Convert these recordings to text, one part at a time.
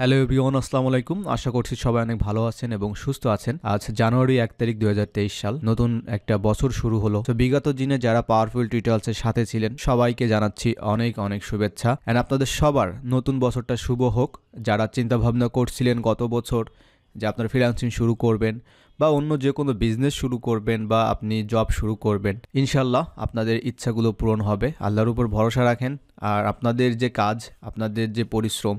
Hello everyone আসসালামু আলাইকুম। আশা করছি সবাই অনেক ভালো আছেন এবং সুস্থ আছেন। আজ জানুয়ারি এক তারিখ দু হাজার তেইশ সাল। নতুন একটা বছর শুরু হলো। তো বিগত দিনে যারা পাওয়ারফুল টিউটোরিয়ালস এর সাথে ছিলেন, সবাইকে জানাচ্ছি অনেক অনেক শুভেচ্ছা। এন্ড আপনাদের সবার নতুন বছরটা শুভ হোক। যারা চিন্তা ভাবনা করছিলেন গত বছর যে আপনার ফ্রিল্যান্সিং শুরু করবেন বা অন্য যে কোনো বিজনেস শুরু করবেন বা আপনি জব শুরু করবেন ইনশাল্লাহ আপনাদের ইচ্ছাগুলো পূরণ হবে। আল্লাহর উপর ভরসা রাখেন। আর আপনাদের যে কাজ, আপনাদের যে পরিশ্রম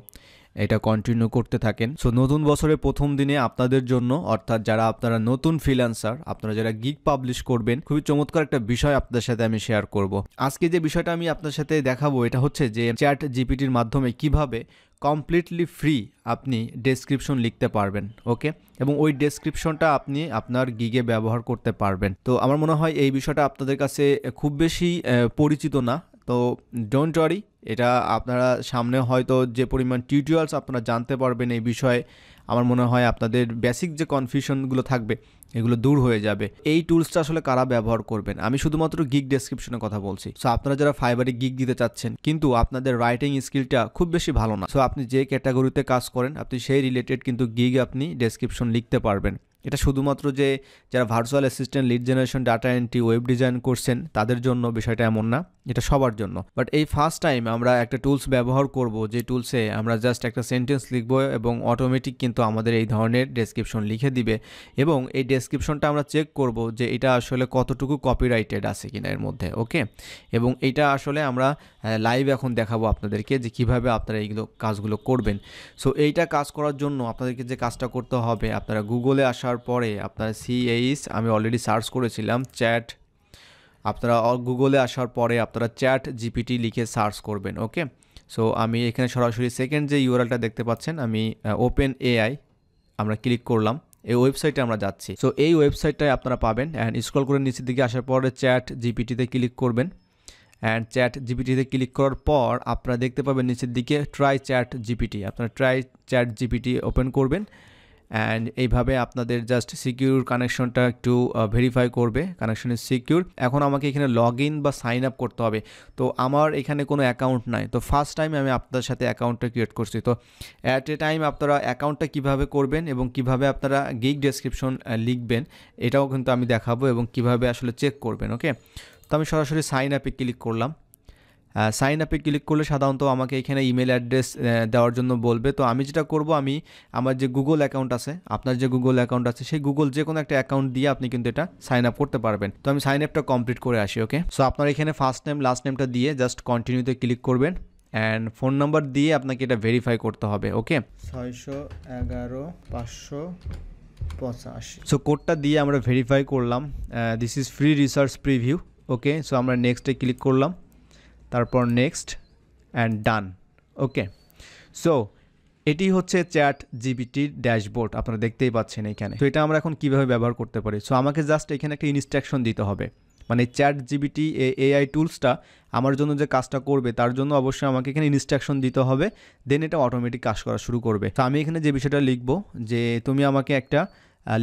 এটা কন্টিনিউ করতে থাকেন। সো নতুন বছরের প্রথম দিনে আপনাদের জন্য, অর্থাৎ যারা আপনারা নতুন ফ্রিল্যান্সার আপনারা যারা গিগ পাবলিশ করবেন, খুবই চমৎকার একটা বিষয় আপনাদের সাথে আমি শেয়ার করব। আজকে যে বিষয়টা আমি আপনার সাথে দেখাবো, এটা হচ্ছে যে চ্যাট জিপিটির মাধ্যমে কীভাবে কমপ্লিটলি ফ্রি আপনি ডেসক্রিপশন লিখতে পারবেন ওকে এবং ওই ডেসক্রিপশনটা আপনি আপনার গিগে ব্যবহার করতে পারবেন। তো, আমার মনে হয় এই বিষয়টা আপনাদের কাছে খুব বেশি পরিচিত না তো ডোন্ট ওয়ারি এটা আপনারা সামনে হয়তো যে পরিমাণ টিউটোরিয়ালস আপনারা জানতে পারবেন এই বিষয়ে, আমার মনে হয় আপনাদের বেসিক যে কনফিউশনগুলো থাকবে, এগুলো দূর হয়ে যাবে। এই টুলসটা আসলে কারা ব্যবহার করবেন? আমি শুধুমাত্র গিগ ডেসক্রিপশনের কথা বলছি। সো আপনারা যারা ফাইবারে গিগ দিতে চাচ্ছেন, কিন্তু আপনাদের রাইটিং স্কিলটা খুব বেশি ভালো না। সো আপনি যে ক্যাটাগরিতে কাজ করেন, আপনি সেই রিলেটেড কিন্তু গিগ আপনি ডেসক্রিপশন লিখতে পারবেন। এটা শুধুমাত্র যে যারা virtual assistant lead generation data entry web design করছেন, তাদের জন্য বিষয়টা এমন না। এটা সবার জন্য। বাট এই ফার্স্ট টাইম আমরা একটা টুলস ব্যবহার করব, যে টুলসে আমরা জাস্ট একটা সেন্টেন্স লিখব এবং অটোমেটিক কিন্তু আমাদের এই ধরনের ডেসক্রিপশন লিখে দিবে এবং এই ডেসক্রিপশনটা আমরা চেক করব যে এটা আসলে কতটুকু কপিরাইটেড আছে কিনা এর মধ্যে, ওকে? এবং এটা আসলে আমরা লাইভ এখন দেখাবো আপনাদেরকে যে কীভাবে আপনারা এইগুলো কাজগুলো করবেন। সো এইটা কাজ করার জন্য আপনাদেরকে যে কাজটা করতে হবে, আপনারা গুগলে আসার পরে আপনারা সিএইস আমি অলরেডি সার্চ করেছিলাম চ্যাট আপনারা গুগলে আসার পরে আপনারা চ্যাট জিপিটি লিখে সার্চ করবেন, ওকে? সো আমি এখানে সরাসরি সেকেন্ড যে ইউআরএলটা দেখতে পাচ্ছেন, আমি ওপেন এআই আমরা ক্লিক করলাম, এই ওয়েবসাইটে আমরা যাচ্ছি। সো এই ওয়েবসাইটটায় আপনারা পাবেন অ্যান্ড স্ক্রল করে নিচের দিকে আসার পরে চ্যাট জিপিটিতে ক্লিক করবেন। অ্যান্ড চ্যাট জিপিটিতে ক্লিক করার পর আপনারা দেখতে পাবেন নিচের দিকে ট্রাই চ্যাট জিপিটি আপনারা ট্রাই চ্যাট জিপিটি ওপেন করবেন। অ্যান্ড এইভাবে আপনাদের জাস্ট সিকিউর কানেকশনটা একটু ভেরিফাই করবে। কানেকশন ইজ সিকিউর এখন আমাকে এখানে লগ ইন বা সাইন আপ করতে হবে। তো আমার এখানে কোনো অ্যাকাউন্ট নাই। তো ফার্স্ট টাইম আমি আপনাদের সাথে অ্যাকাউন্টটা ক্রিয়েট করছি। তো অ্যাট এ টাইম আপনারা অ্যাকাউন্টটা কীভাবে করবেন এবং কীভাবে আপনারা গিগ ডেসক্রিপশন লিখবেন, এটাও কিন্তু আমি দেখাবো এবং কীভাবে আসলে চেক করবেন ওকে তো আমি সরাসরি সাইন আপে ক্লিক করলাম। সাইন আপে ক্লিক করলে সাধারণত আমাকে এখানে ইমেল অ্যাড্রেস দেওয়ার জন্য বলবে। তো আমি যেটা করব আমি আমার যে গুগল অ্যাকাউন্ট আছে আপনার যে গুগল অ্যাকাউন্ট আছে সেই গুগল যে কোনো একটা অ্যাকাউন্ট দিয়ে আপনি কিন্তু এটা সাইন আপ করতে পারবেন। তো আমি সাইন আপটা কমপ্লিট করে আসি ওকে সো আপনার এখানে ফার্স্ট নেম লাস্ট নেমটা দিয়ে জাস্ট কন্টিনিউতে ক্লিক করবেন অ্যান্ড ফোন নাম্বার দিয়ে আপনাকে এটা ভেরিফাই করতে হবে ওকে ছয়শো এগারো পাঁচশো পঁচাশি। সো কোডটা দিয়ে আমরা ভেরিফাই করলাম this is free research preview okay so আমরা নেক্সটে ক্লিক করলাম। তারপর next and done okay so এটি হচ্ছে চ্যাট জিবিটির ড্যাশবোর্ড আপনারা দেখতেই পাচ্ছেন এখানে। তো এটা আমরা এখন কীভাবে ব্যবহার করতে পারি? সো আমাকে জাস্ট এখানে একটা ইনস্ট্রাকশন দিতে হবে। মানে চ্যাট জিবিটি এআই টুলসটা আমার জন্য যে কাজটা করবে, তার জন্য অবশ্যই আমাকে এখানে ইনস্ট্রাকশন দিতে হবে। দেন এটা অটোমেটিক কাজ করা শুরু করবে। তো আমি এখানে যে বিষয়টা লিখব, যে তুমি আমাকে একটা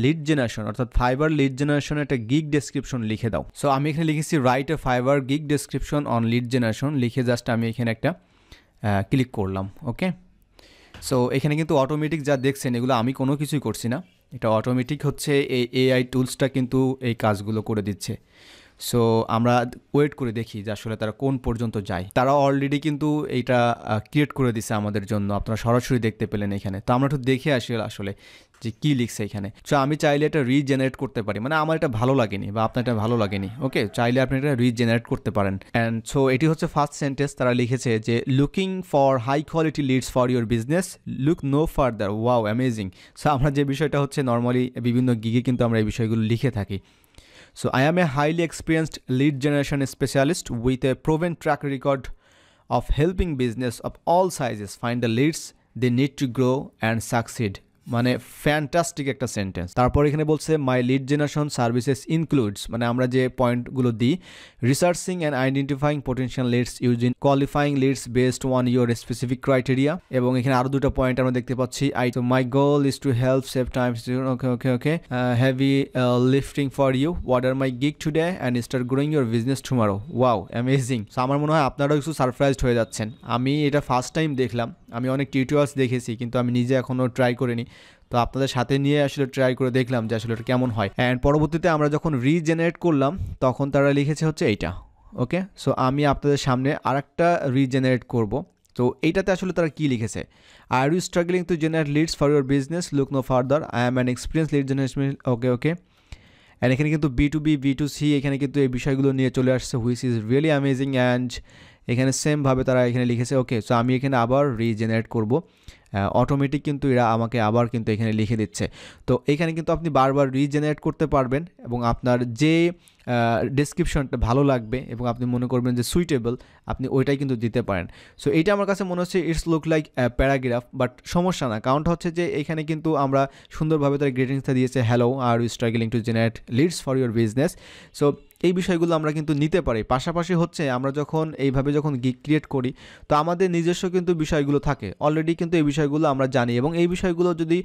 লিড জেনারেশন অর্থাৎ ফাইবার লিড জেনারেশন একটা গিগ ডেসক্রিপশন লিখে দাও। সো আমি এখানে লিখেছি write a Fiverr gig description on lead generation লিখে জাস্ট আমি এখানে একটা ক্লিক করলাম ওকে সো এখানে কিন্তু অটোমেটিক যা দেখছেন, এগুলো আমি কোনো কিছুই করছি না। এটা অটোমেটিক হচ্ছে এই এআই টুলসটা কিন্তু এই কাজগুলো করে দিচ্ছে। সো আমরা ওয়েট করে দেখি যে আসলে তারা কোন পর্যন্ত যায়। তারা অলরেডি কিন্তু এইটা ক্রিয়েট করে দিছে আমাদের জন্য। আপনারা সরাসরি দেখতে পেলেন এখানে। তো আমরা একটু দেখে আসি আসলে যে কী লিখছে এখানে। সো আমি চাইলে এটা রিজেনারেট করতে পারি। মানে আমার এটা ভালো লাগেনি বা আপনার এটা ভালো লাগেনি। ওকে চাইলে আপনি এটা রিজেনারেট করতে পারেন। অ্যান্ড সো এটি হচ্ছে ফার্স্ট সেন্টেন্স তারা লিখেছে যে looking for high quality leads for your business look no further wow amazing so আমরা যে বিষয়টা হচ্ছে নর্মালি বিভিন্ন গিগে কিন্তু আমরা এই বিষয়গুলো লিখে থাকি। So I am a highly experienced lead generation specialist with a proven track record of helping business of all sizes find the leads they need to grow and succeed. মানে ফ্যান্টাস্টিক একটা sentence তারপর এখানে বলছে my lead generation services includes মানে আমরা যে পয়েন্টগুলো দিই researching and identifying potential leads using qualifying leads based on your specific criteria এবং এখানে আরও দুটো পয়েন্ট আমরা দেখতে পাচ্ছি আই তো my goal is to help save times okay okay okay heavy lifting for you what are my gig today and start growing your business tomorrow wow amazing so আমার মনে হয় আপনারাও একটু সারপ্রাইজড হয়ে যাচ্ছেন। আমি এটা ফার্স্ট টাইম দেখলাম, আমি অনেক টিউটোরিয়ালস দেখেছি, কিন্তু আমি নিজে এখনও ট্রাই করিনি। তো আপনাদের সাথে নিয়ে আসলে ট্রাই করে দেখলাম যে আসলে এটা কেমন হয়। অ্যান্ড পরবর্তীতে আমরা যখন রিজেনারেট করলাম, তখন তারা লিখেছে হচ্ছে এইটা ওকে সো আমি আপনাদের সামনে আরেকটা রিজেনারেট করব। তো এইটাতে আসলে তারা কী লিখেছে? Are you struggling to generate leads for your business look no further I am an experience lead generation okay okay and এখানে কিন্তু B to B B to C এখানে কিন্তু এই বিষয়গুলো নিয়ে চলে আসছে which is really amazing and এখানে সেমভাবে তারা এখানে লিখেছে ওকে সো আমি এখানে আবার রিজেনারেট করব। অটোমেটিক কিন্তু এরা আমাকে আবার কিন্তু এখানে লিখে দিচ্ছে। তো এখানে কিন্তু আপনি বারবার রিজেনারেট করতে পারবেন এবং আপনার যে ডেসক্রিপশনটা ভালো লাগবে এবং আপনি মনে করবেন যে সুইটেবল আপনি ওইটাই কিন্তু দিতে পারেন। সো এইটা আমার কাছে মনে হচ্ছে it's look like paragraph but সমস্যা না। কারণটা হচ্ছে যে এখানে কিন্তু আমরা সুন্দরভাবে তার গ্রেটিংসটা দিয়েছে hello are you struggling to generate leads for your business so এই বিষয়গুলো আমরা কিন্তু নিতে পারি। পাশাপাশি হচ্ছে আমরা যখন এইভাবে যখন গিক ক্রিয়েট করি, তো আমাদের নিজস্ব কিন্তু বিষয়গুলো থাকে। অলরেডি কিন্তু এই বিষয়গুলো আমরা জানি এবং এই বিষয়গুলো যদি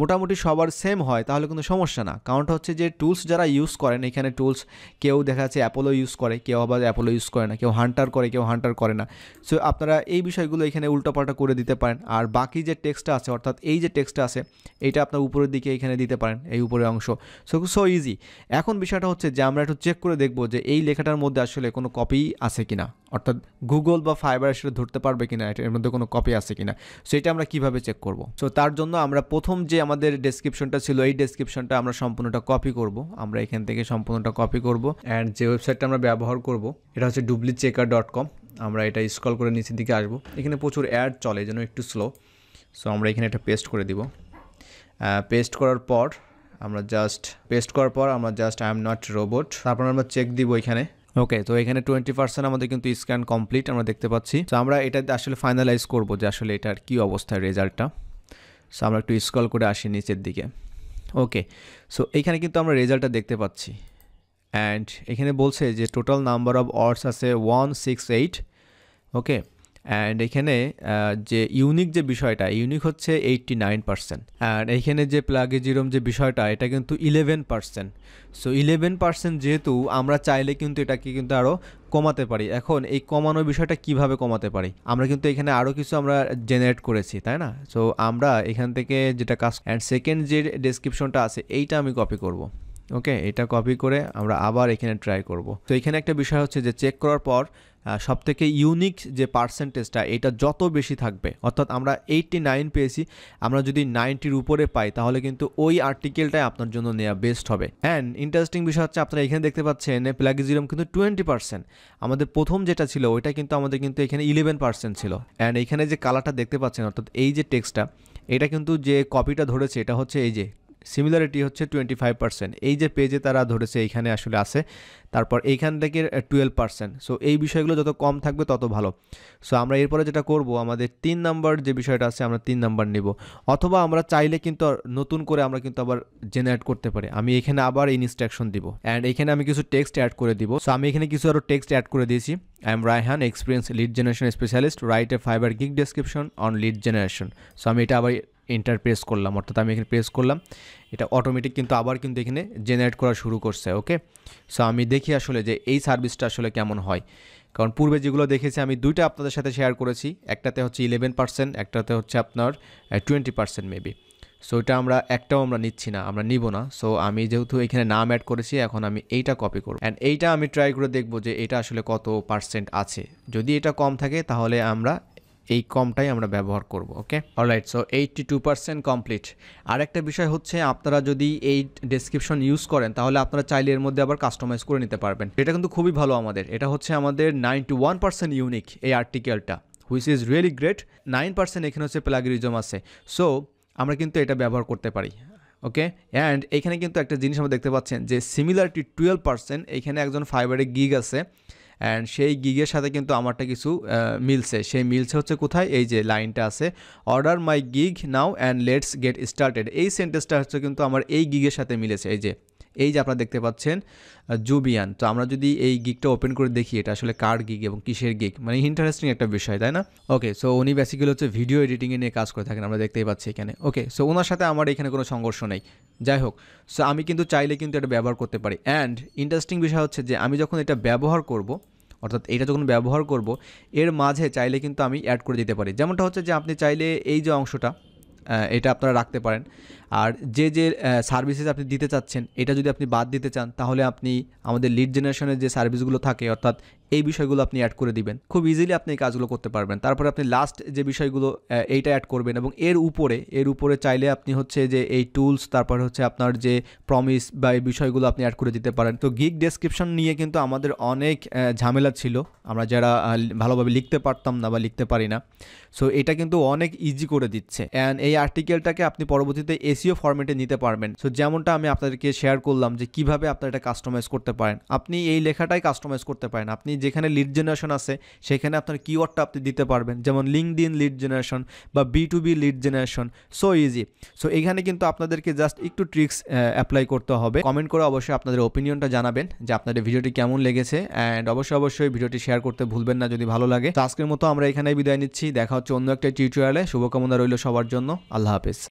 মোটামুটি সবার সেম হয়, তাহলে কিন্তু সমস্যা না। কারণটা হচ্ছে যে টুলস যারা ইউজ করেন, এখানে টুলস কেউ দেখা যাচ্ছে অ্যাপোলো ইউজ করে, কেউ আবার অ্যাপোলো ইউজ করে না, কেউ হান্টার করে, কেউ হান্টার করে না। সো আপনারা এই বিষয়গুলো এখানে উল্টোপাল্টা করে দিতে পারেন। আর বাকি যে টেক্সটটা আছে, অর্থাৎ এই যে টেক্সটটা আছে এইটা আপনার উপরের দিকে এখানে দিতে পারেন, এই উপরের অংশ। সো সো ইজি এখন বিষয়টা হচ্ছে যে আমরা একটু চেক করে দেখব যে এই লেখাটার মধ্যে আসলে কোনো কপি আছে কিনা। অর্থাৎ গুগল বা ফাইবার আসলে ধরতে পারবে কিনা এর মধ্যে কোনো কপি আছে কিনা, সেটা আমরা কীভাবে চেক করব? সো তার জন্য আমরা প্রথম যে আমাদের ডেসক্রিপশনটা ছিল, এই ডেসক্রিপশনটা আমরা সম্পূর্ণটা কপি করব। আমরা এখান থেকে সম্পূর্ণটা কপি করব। অ্যান্ড যে ওয়েবসাইটটা আমরা ব্যবহার করব, এটা হচ্ছে ডুবলি চেকার ডট কম আমরা এটা স্ক্রল করে নিচের দিকে আসব। এখানে প্রচুর অ্যাড চলে, যেন একটু স্লো সো আমরা এখানে একটা পেস্ট করে দিব। পেস্ট করার পর আমরা জাস্ট পেস্ট করার পর আমরা just I am not robot তারপর আমরা চেক দিব এখানে ওকে তো এখানে টোয়েন্টি পার্সেন্ট আমাদের কিন্তু স্ক্যান কমপ্লিট আমরা দেখতে পাচ্ছি। তো আমরা এটা আসলে ফাইনালাইজ করব যে আসলে এটার কী অবস্থায় রেজাল্টটা। সো আমরা একটু স্ক্রল করে আসি নিচের দিকে। ওকে সো এখানে কিন্তু আমরা রেজাল্টটা দেখতে পাচ্ছি। অ্যান্ড এখানে বলছে যে টোটাল নাম্বার অফ অর্ডস আছে one six eight okay and এখানে যে ইউনিক যে বিষয়টা ইউনিক হচ্ছে এইটটি নাইন পার্সেন্ট অ্যান্ড এইখানে যে প্লাগেজিরম যে বিষয়টা, এটা কিন্তু eleven percent so eleven percent যেহেতু, আমরা চাইলে কিন্তু এটাকে কিন্তু আরও কমাতে পারি। এখন, এই কমানোর বিষয়টা কীভাবে কমাতে পারি? আমরা কিন্তু এখানে আরও কিছু আমরা জেনারেট করেছি, তাই না? সো আমরা এখান থেকে যেটা কাজ অ্যান্ড সেকেন্ড যে ডেসক্রিপশনটা আছে, এইটা আমি কপি করব। ওকে এটা কপি করে আমরা আবার এখানে ট্রাই করব। তো এখানে একটা বিষয় হচ্ছে যে চেক করার পর সব থেকে ইউনিক যে পার্সেন্টেজটা এটা যত বেশি থাকবে, অর্থাৎ আমরা এইটটি নাইন পেয়েছি, আমরা যদি নাইনটির উপরে পাই, তাহলে কিন্তু ওই আর্টিকেলটাই আপনার জন্য নেওয়া বেস্ট হবে। অ্যান্ড ইন্টারেস্টিং বিষয় হচ্ছে, আপনারা এখানে দেখতে পাচ্ছেন প্লাগিজিরম কিন্তু টোয়েন্টি পার্সেন্ট আমাদের প্রথম যেটা ছিল, ওইটা কিন্তু আমাদের কিন্তু এখানে ইলেভেন পার্সেন্ট ছিল। অ্যান্ড এখানে যে কালারটা দেখতে পাচ্ছেন, অর্থাৎ এই যে টেক্সটটা এটা কিন্তু যে কপিটা ধরেছে, এটা হচ্ছে এই যে সিমিলারিটি হচ্ছে টোয়েন্টি ফাইভ পার্সেন্ট এই যে পেজে তারা ধরেছে, এইখানে আসলে আছে। তারপর এইখান থেকে টুয়েলভ পার্সেন্ট সো এই বিষয়গুলো যত কম থাকবে, তত ভালো। সো আমরা এরপরে যেটা করব, আমাদের তিন নাম্বার যে বিষয়টা আছে, আমরা তিন নাম্বার নিব। অথবা আমরা চাইলে কিন্তু নতুন করে আমরা কিন্তু আবার জেনারেট করতে পারি। আমি এখানে আবার ইনস্ট্রাকশন দিব। অ্যান্ড এখানে আমি কিছু টেক্সট অ্যাড করে দিব। সো আমি এখানে কিছু আরও টেক্সট অ্যাড করে দিয়েছি। I am Raihan experience lead generation specialist write a Fiverr gig description on lead generation so আমি এটা আবার এন্টার প্রেস করলাম, অর্থাৎ আমি এখানে প্রেস করলাম, এটা অটোমেটিক কিন্তু আবার কিন্তু এখানে জেনারেট করা শুরু করছে ওকে সো আমি দেখি আসলে যে এই সার্ভিসটা আসলে কেমন হয়। কারণ পূর্বে যেগুলো দেখেছি, আমি দুইটা আপনাদের সাথে শেয়ার করেছি, একটাতে হচ্ছে ইলেভেন পার্সেন্ট একটাতে হচ্ছে আপনার টোয়েন্টি পার্সেন্ট মেবি সো এটা আমরা একটাও আমরা নিচ্ছি না, আমরা নিব না। সো আমি যেহেতু এখানে নাম অ্যাড করেছি, এখন আমি এইটা কপি করব। অ্যান্ড এইটা আমি ট্রাই করে দেখব যে এটা আসলে কত পার্সেন্ট আছে। যদি এটা কম থাকে, তাহলে আমরা এই কমটাই আমরা ব্যবহার করব okay alright so eighty two percent complete আরেকটা বিষয় হচ্ছে আপনারা যদি এই ডেসক্রিপশন ইউজ করেন, তাহলে আপনারা চাইলে এর মধ্যে আবার কাস্টমাইজ করে নিতে পারবেন। এটা কিন্তু খুবই ভালো আমাদের। এটা হচ্ছে আমাদের নাইনটি ওয়ান পার্সেন্ট ইউনিক এই আর্টিকেলটা which is really great nine percent এখানে হচ্ছে প্লাগরিজম আছে। সো আমরা কিন্তু এটা ব্যবহার করতে পারি ওকে অ্যান্ড এখানে কিন্তু একটা জিনিস আমরা দেখতে পাচ্ছেন যে সিমিলারিটি টুয়েলভ পার্সেন্ট এখানে একজন ফাইবারে গিগ আছে। অ্যান্ড সেই গিগের সাথে কিন্তু আমারটা কিছু মিলছে। সেই মিলছে হচ্ছে কোথায়? এই যে লাইনটা আছে। Order my gig now and let's get started এই সেন্টেন্সটা হচ্ছে কিন্তু আমার এই গিগের সাথে মিলেছে। এই যে এই যে আপনারা দেখতে পাচ্ছেন জুবিয়ান তো আমরা যদি এই গিগটা ওপেন করে দেখি, এটা আসলে কার গিগ এবং কিসের গিগ মানে ইন্টারেস্টিং একটা বিষয়, তাই না? ওকে সো উনি বেসিক্যালি হচ্ছে ভিডিও এডিটিংয়ে নিয়ে কাজ করে থাকেন, আমরা দেখতেই পাচ্ছি এখানে। ওকে সো ওনার সাথে আমার এখানে কোনো সংঘর্ষ নেই। যাই হোক সো আমি কিন্তু চাইলে কিন্তু এটা ব্যবহার করতে পারি। অ্যান্ড ইন্টারেস্টিং বিষয় হচ্ছে যে, আমি যখন এটা ব্যবহার করব অর্থাৎ এটা যখন ব্যবহার করব, এর মাঝে চাইলে কিন্তু আমি অ্যাড করে দিতে পারি। যেমনটা হচ্ছে যে আপনি চাইলে এই যে অংশটা এটা আপনারা রাখতে পারেন। আর যে যে সার্ভিসেস আপনি দিতে চাচ্ছেন, এটা যদি আপনি বাদ দিতে চান, তাহলে আপনি আমাদের লিড জেনারেশনের যে সার্ভিসগুলো থাকে, অর্থাৎ এই বিষয়গুলো আপনি অ্যাড করে দিবেন। খুব ইজিলি আপনি এই কাজগুলো করতে পারবেন। তারপরে আপনি লাস্ট যে বিষয়গুলো এইটা অ্যাড করবেন এবং এর উপরে এর উপরে চাইলে আপনি হচ্ছে যে এই টুলস তারপর হচ্ছে আপনার যে প্রমিস বা এই বিষয়গুলো আপনি অ্যাড করে দিতে পারেন। তো গিগ ডেসক্রিপশন নিয়ে কিন্তু আমাদের অনেক ঝামেলা ছিল। আমরা যারা ভালোভাবে লিখতে পারতাম না বা লিখতে পারি না। সো এটা কিন্তু অনেক ইজি করে দিচ্ছে। অ্যান্ড এই আর্টিকেলটাকে আপনি পরবর্তীতে এসিও ফরম্যাটে নিতে পারবেন। সো যেমনটা আমি আপনাদেরকে শেয়ার করলাম যে কীভাবে আপনারা এটা কাস্টমাইজ করতে পারেন। আপনি এই লেখাটাই কাস্টমাইজ করতে পারেন। আপনি যেখানে লিড জেনারেশন আছে, সেখানে আপনার কিওয়ার্ডটা আপনি দিতে পারবেন। যেমন লিঙ্কড ইন লিড জেনারেশন বা B to B lead generation so easy so এখানে কিন্তু আপনাদেরকে জাস্ট একটু ট্রিক্স অ্যাপ্লাই করতে হবে। কমেন্ট করে অবশ্যই আপনাদের ওপিনিয়নটা জানাবেন যে আপনাদের ভিডিওটি কেমন লেগেছে। অ্যান্ড অবশ্যই অবশ্যই ভিডিওটি শেয়ার করতে ভুলবেন না যদি ভালো লাগে। তো আজকের মতো আমরা এখানেই বিদায় নিচ্ছি। দেখা হচ্ছে অন্য একটা টিউটোরিয়ালে শুভকামনা রইল সবার জন্য। আল্লাহ হাফেজ।